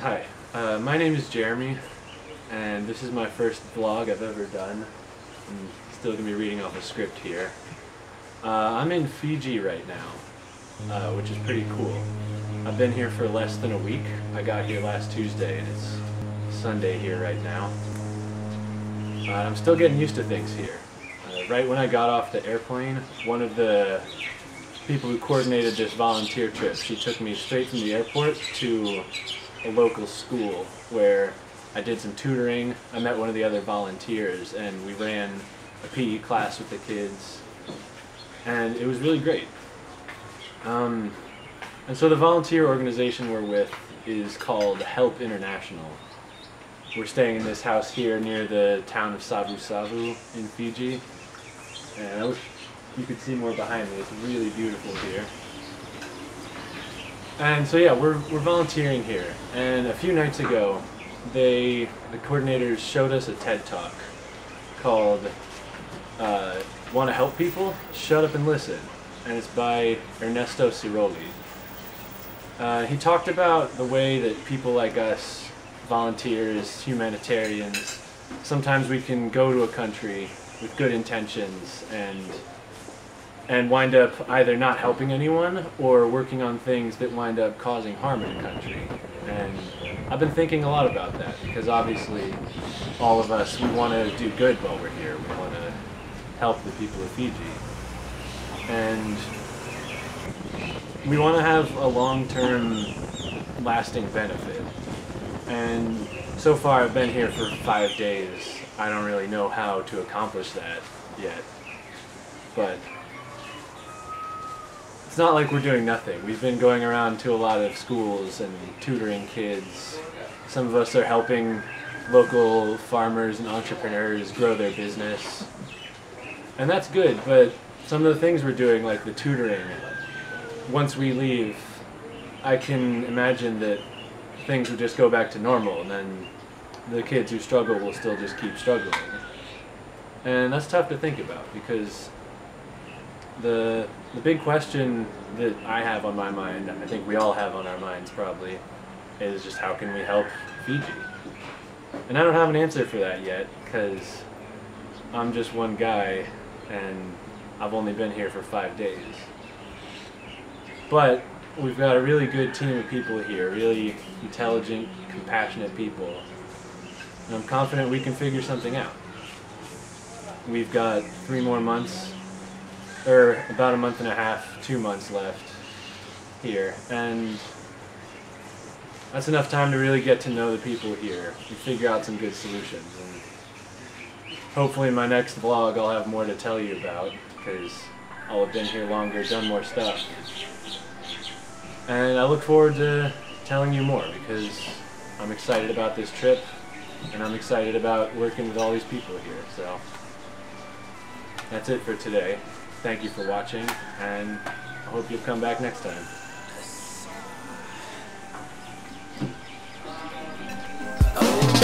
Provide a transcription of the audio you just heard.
Hi, uh, my name is Jeremy, and this is my first vlog I've ever done. I'm still going to be reading off a script here. Uh, I'm in Fiji right now, uh, which is pretty cool. I've been here for less than a week. I got here last Tuesday, and it's Sunday here right now. Uh, I'm still getting used to things here. Uh, right when I got off the airplane, one of the people who coordinated this volunteer trip, she took me straight from the airport to a local school where I did some tutoring. I met one of the other volunteers and we ran a PE class with the kids and it was really great. Um, and so the volunteer organization we're with is called Help International. We're staying in this house here near the town of Savusavu in Fiji. And I wish you could see more behind me. It's really beautiful here. And so yeah, we're, we're volunteering here. And a few nights ago, they the coordinators showed us a TED talk called uh, "Want to Help People? Shut Up and Listen," and it's by Ernesto Sirolli. Uh, he talked about the way that people like us, volunteers, humanitarians, sometimes we can go to a country with good intentions and and wind up either not helping anyone or working on things that wind up causing harm in a country. And I've been thinking a lot about that because obviously all of us, we want to do good while we're here. We want to help the people of Fiji. And we want to have a long-term lasting benefit. And so far I've been here for five days. I don't really know how to accomplish that yet. But it's not like we're doing nothing. We've been going around to a lot of schools and tutoring kids. Some of us are helping local farmers and entrepreneurs grow their business. And that's good, but some of the things we're doing, like the tutoring, once we leave, I can imagine that things would just go back to normal and then the kids who struggle will still just keep struggling. And that's tough to think about because the the big question that I have on my mind, I think we all have on our minds probably, is just how can we help Fiji? And I don't have an answer for that yet because I'm just one guy and I've only been here for five days. But we've got a really good team of people here, really intelligent, compassionate people. And I'm confident we can figure something out. We've got three more months or about a month and a half, two months left here, and that's enough time to really get to know the people here and figure out some good solutions. And hopefully in my next vlog I'll have more to tell you about, because I'll have been here longer, done more stuff. And I look forward to telling you more, because I'm excited about this trip, and I'm excited about working with all these people here, so that's it for today thank you for watching, and I hope you'll come back next time. Oh,